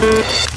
Thank